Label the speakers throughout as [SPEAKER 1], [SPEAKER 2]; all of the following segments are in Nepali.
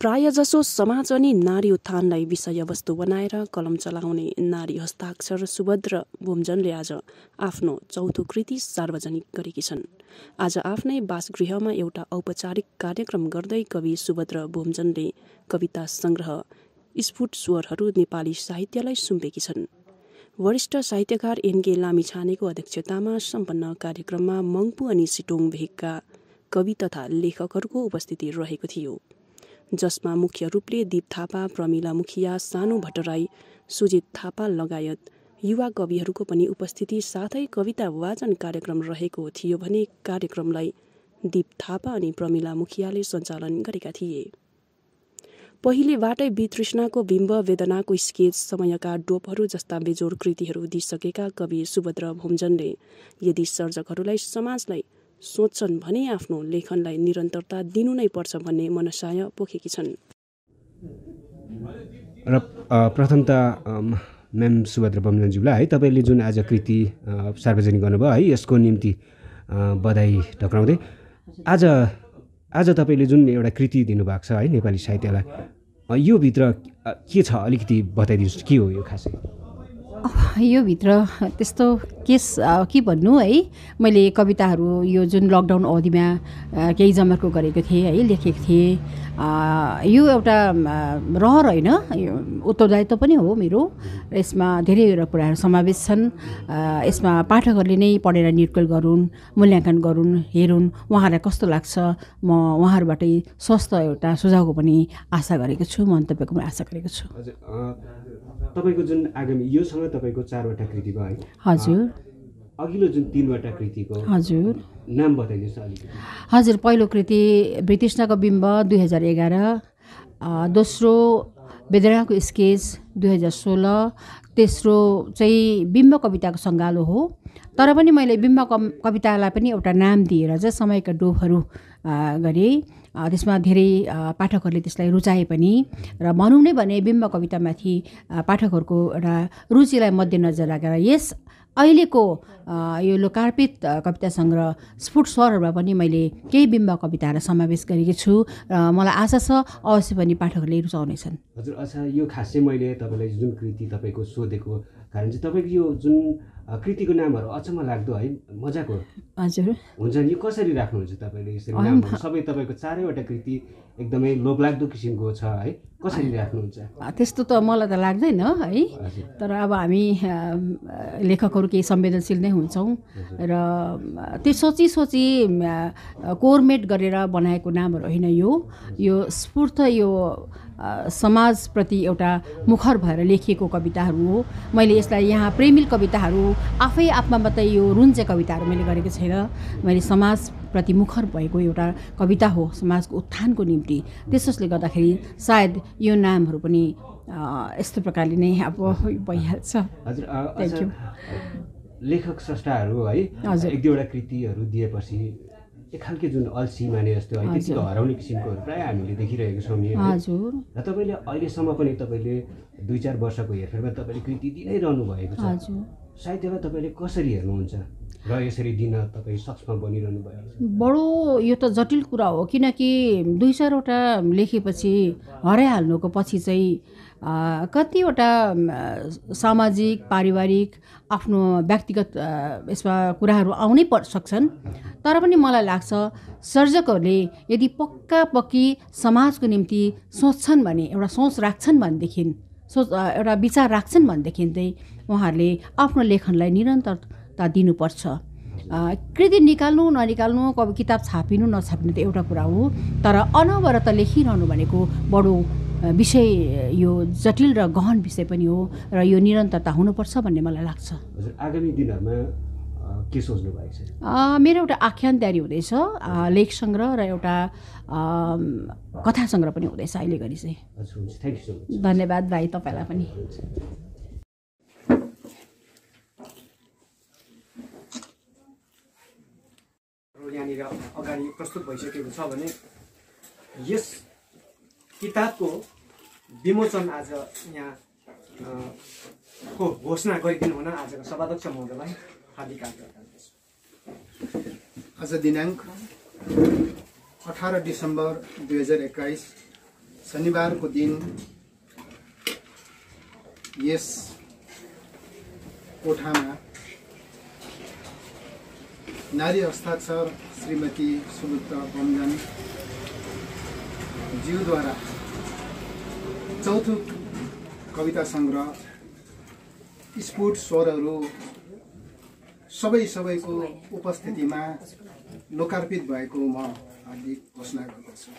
[SPEAKER 1] प्रायजसो समाज अनि नारी उत्थानलाई विषयवस्तु बनाएर कलम चलाउने नारी हस्ताक्षर सुभद्र भुम्जनले आज आफ्नो चौथो कृति सार्वजनिक गरेकी छन्। आज आफ्नै बासगृहमा एउटा औपचारिक कार्यक्रम गर्दै कवि सुभद्र भुम्जनले कविता सङ्ग्रह स्फुट स्वरहरू नेपाली साहित्यलाई सुम्पेकी छन्। वरिष्ठ साहित्यकार एनके लामिछानेको अध्यक्षतामा सम्पन्न कार्यक्रममा मङ्पु अनि सिटोङ भेगका कवि तथा लेखकहरूको उपस्थिति रहेको थियो। जसमा मुख्य रूपले दीप थापा प्रमिला मुखिया सानु भट्टराई सुजित थापा लगायत युवा कविहरूको पनि उपस्थिति साथै कविता वाचन कार्यक्रम रहेको थियो भने कार्यक्रमलाई दीप थापा अनि प्रमिला मुखियाले सञ्चालन गरेका थिए। पहिलेबाटै वितृष्णाको बिम्ब वेदनाको स्केच समयका डोपहरू जस्ता बेजोड कृतिहरू दिइसकेका कवि सुभद्र भुम्जनले यदि सर्जकहरूलाई समाजलाई सोच्छन् भने आफ्नो लेखनलाई निरन्तरता दिनु नै पर्छ भन्ने मनसाय पोखेकी छन्।
[SPEAKER 2] र प्रथम त म्याम सुभद्र बमजनज्यूलाई है तपाईँले जुन आज कृति सार्वजनिक गर्नुभयो है यसको निम्ति बधाई टक्राउँदै आज आज तपाईँले जुन एउटा कृति दिनुभएको छ है नेपाली साहित्यलाई यो भित्र के छ? अलिकति बताइदिनुहोस् के हो यो खासै?
[SPEAKER 3] यो भित्र त्यस्तो केस के भन्नु है? मैले कविताहरू यो जुन लकडाउन अवधिमा केही जमर्को गरेको थिएँ है लेखेको थिएँ यो एउटा रहर होइन उत्तरदायित्व पनि हो मेरो। यसमा धेरैवटा कुराहरू समावेश छन्। यसमा पाठकहरूले नै पढेर निर्कल गरून् मूल्याङ्कन गरून् हेरुन् उहाँहरूलाई कस्तो लाग्छ? म उहाँहरूबाटै स्वस्थ एउटा सुझावको पनि आशा गरेको छु मन्तव्यको पनि आशा गरेको छु।
[SPEAKER 2] तपाईँको जुन आगामी योसँग तपाईँको चारवटा कृति भयो है।
[SPEAKER 3] हजुर।
[SPEAKER 2] अघिल्लो जुन तिनवटा कृतिको
[SPEAKER 3] हजुर।
[SPEAKER 2] नाम बताइदिनुहोस् अलिकति।
[SPEAKER 3] हजुर पहिलो कृति ब्रिटिसनाको बिम्ब दुई हजार एघार दोस्रो वेदनाको स्केच दुई हजार सोह्र तेस्रो चाहिँ बिम्ब कविताको सङ्गालो हो। तर पनि मैले बिम्ब कवितालाई पनि एउटा नाम दिएर चाहिँ समयका डोबहरू गरेँ। त्यसमा धेरै पाठकहरूले त्यसलाई रुचाए पनि र भनौँ नै भने बिम्ब कवितामाथि पाठकहरूको एउटा रुचिलाई मध्यनजर राखेर यस अहिलेको यो लोकार्पित कविता सङ्ग्रह स्फुट स्वरहरूमा पनि मैले केही बिम्ब कविताहरू समावेश गरेकी छु र मलाई आशा छ अवश्य पनि पाठकहरूले रुचाउनेछन्।
[SPEAKER 2] हजुर अच्छा यो खास चाहिँ मैले तपाईँलाई जुन कृति तपाईँको सोधेको कारण चाहिँ तपाईँको यो जुन कृतिको नामहरू अचम्म लाग्दो है मजाको
[SPEAKER 3] हजुर।
[SPEAKER 2] हुन्छ यो कसरी राख्नुहुन्छ तपाईँले यसरी सबै तपाईँको चारैवटा कृति एकदमै लोकलाग्दो किसिमको छ है? कसरी राख्नुहुन्छ?
[SPEAKER 3] त्यस्तो त मलाई त लाग्दैन है तर अब हामी लेखकहरू केही संवेदनशील नै हुन्छौँ र त्यो सोची सोची कोरमेट गरेर बनाएको नामहरू होइन यो। यो स्फूर्त यो समाजप्रति एउटा मुखर भएर लेखिएको कविताहरू हो। मैले यसलाई यहाँ प्रेमिल कविताहरू आफै आफमा मात्रै यो रुन्चे कविताहरू मैले गरेको छैन। मैले समाजप्रति मुखर भएको एउटा कविता हो समाजको उत्थानको निम्ति। त्यसोसले गर्दाखेरि सायद यो नामहरू पनि यस्तो प्रकारले नै अब भइहाल्छ।
[SPEAKER 2] हजुर लेखक स्रष्टाहरू है एक दुईवटा कृतिहरू दिएपछि एक खालके जुन अल्छी माने जस्तो है त्यतिको हराउने किसिमकोहरू प्रायः हामीले देखिरहेको छौँ नि र तपाईँले अहिलेसम्म पनि तपाईँले दुई चार वर्षको हेरफेरमा तपाईँले कृति दिनै रहनु भएको छ साहित्यलाई तपाईँले कसरी हेर्नुहुन्छ? र यसरी दिन तपाईँ सक्षम बनिरहनु भयो?
[SPEAKER 3] बडो यो त जटिल कुरा हो किनकि दुई चारवटा लेखेपछि हराइहाल्नुको पछि चाहिँ कतिवटा सामाजिक पारिवारिक आफ्नो व्यक्तिगत यसमा कुराहरू आउनै पर् सक्छन्। तर पनि मलाई लाग्छ सर्जकहरूले यदि पक्का पक्की समाजको निम्ति सोच्छन् भने एउटा सोच राख्छन् भनेदेखि सोच एउटा विचार राख्छन् भनेदेखि चाहिँ उहाँहरूले आफ्नो लेखनलाई निरन्तरता दिनुपर्छ। कृति निकाल्नु ननिकाल्नु कवि किताब छापिनु नछापिनु त एउटा कुरा हो तर अनवरत लेखिरहनु भनेको बडो विषय यो जटिल र गहन विषय पनि हो र यो निरन्तरता हुनुपर्छ भन्ने मलाई लाग्छ।
[SPEAKER 2] आगामी दिनहरूमा के सोच्नु भएको
[SPEAKER 3] छ? मेरो एउटा आख्यान तयारी हुँदैछ लेख सङ्ग्रह र एउटा कथा सङ्ग्रह पनि हुँदैछ अहिले घरि चाहिँ। धन्यवाद भाइ तपाईँलाई पनि।
[SPEAKER 4] यहाँनिर अगाडि प्रस्तुत भइसकेको छ भने यस किताबको विमोचन आज यहाँ को घोषणा गरिदिनु हुन आजको सभाध्यक्ष महोदयलाई
[SPEAKER 5] आज दिनाङ्क अठार डिसेम्बर दुई हजार एक्काइस शनिबारको दिन यस कोठामा नारी हस्ताक्षर श्रीमती सुबुद्ध बमजन ज्यूद्वारा चौथो कविता सङ्ग्रह स्फुट स्वरहरू सबै सबैको उपस्थितिमा लोकार्पित भएको म हार्दिक घोषणा गर्दछु।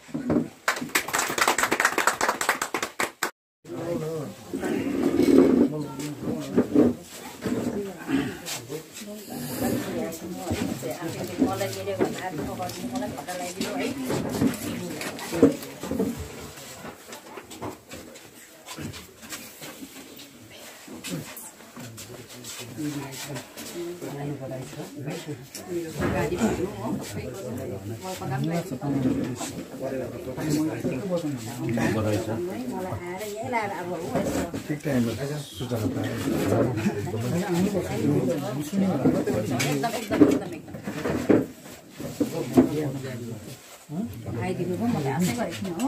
[SPEAKER 5] धन्यवाद।
[SPEAKER 6] आइदिनु भयो मलाई आशै गरेको थिइनँ हो।